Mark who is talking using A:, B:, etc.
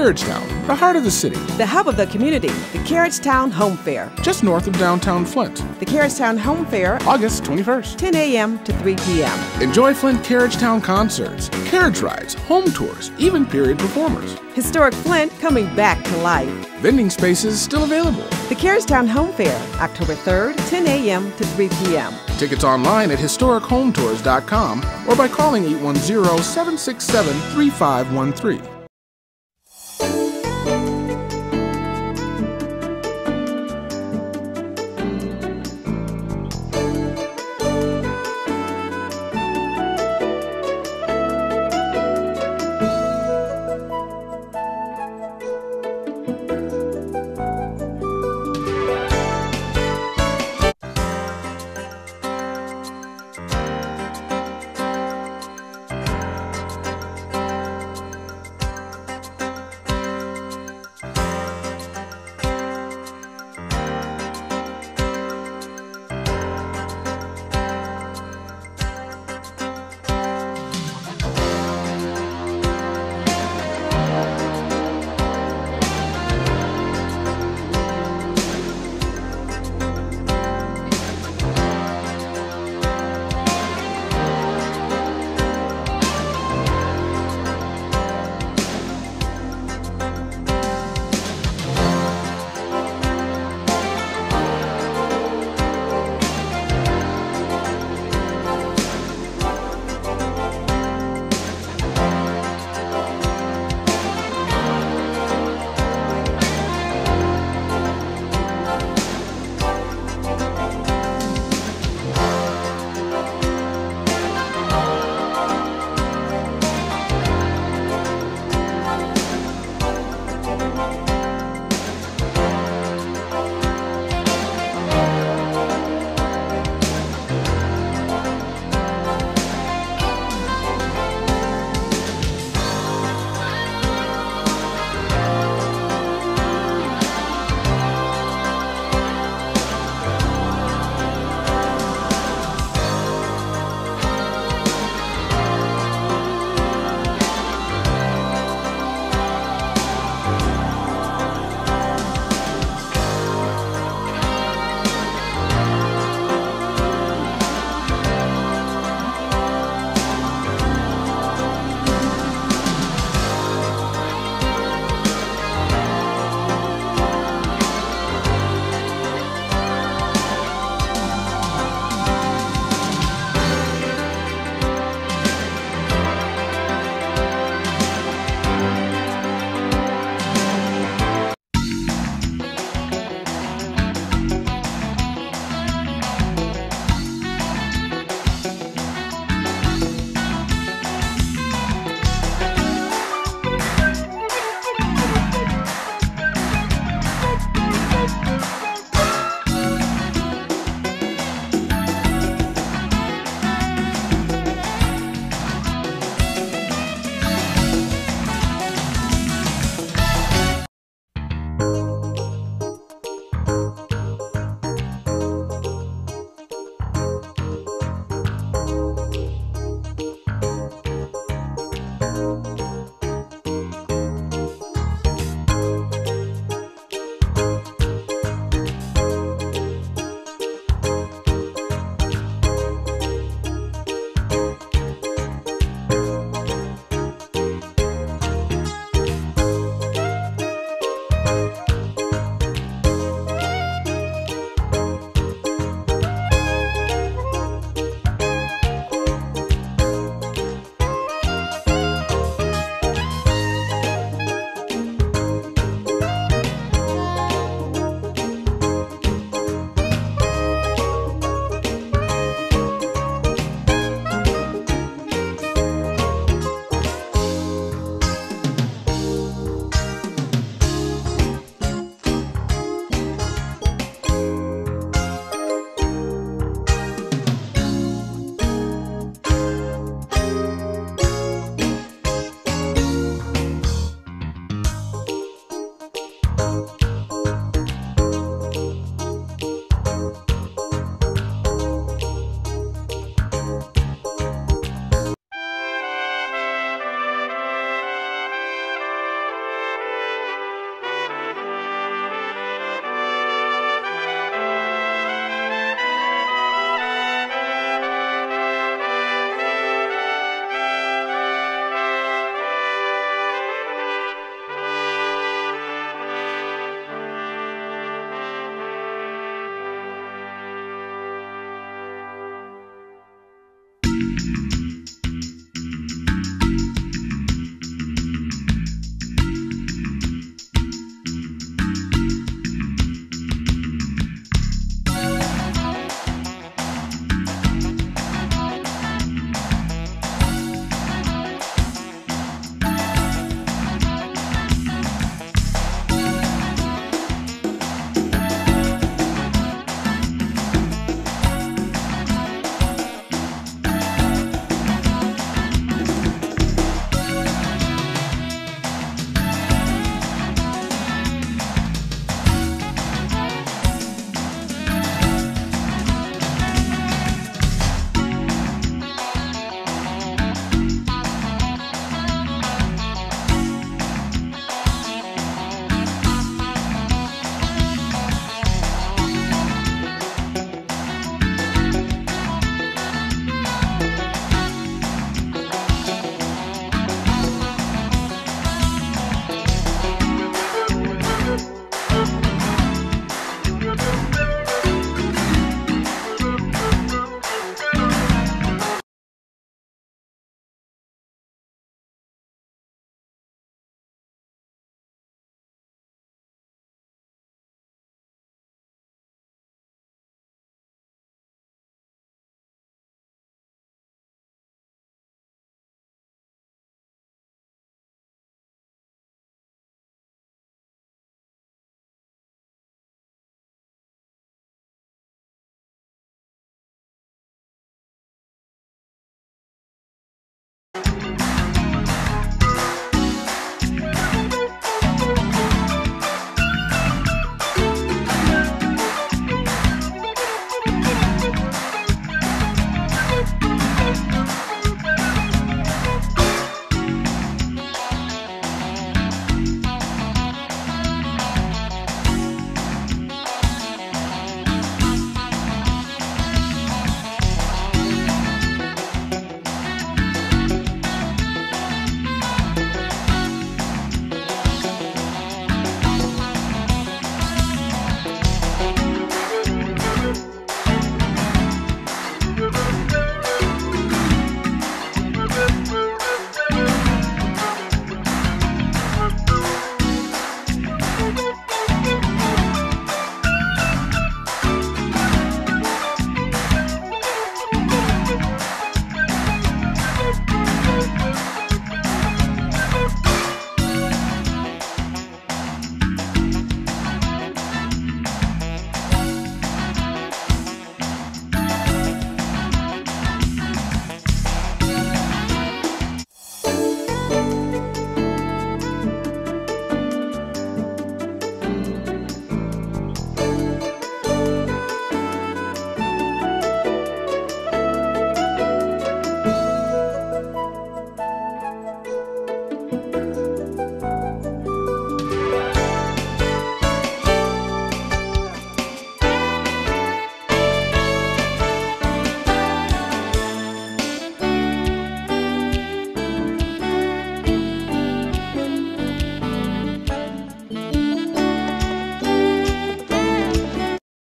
A: Carriagetown, the heart of the city,
B: the hub of the community, the Carriagetown Home Fair,
A: just north of downtown Flint.
B: The Carriagetown Home Fair,
A: August 21st,
B: 10 a.m. to 3 p.m.
A: Enjoy Flint Carriagetown concerts, carriage rides, home tours, even period performers.
B: Historic Flint coming back to life.
A: Vending spaces still available.
B: The Carriagetown Home Fair, October 3rd, 10 a.m. to 3 p.m.
A: Tickets online at historichometours.com or by calling 810 767 3513.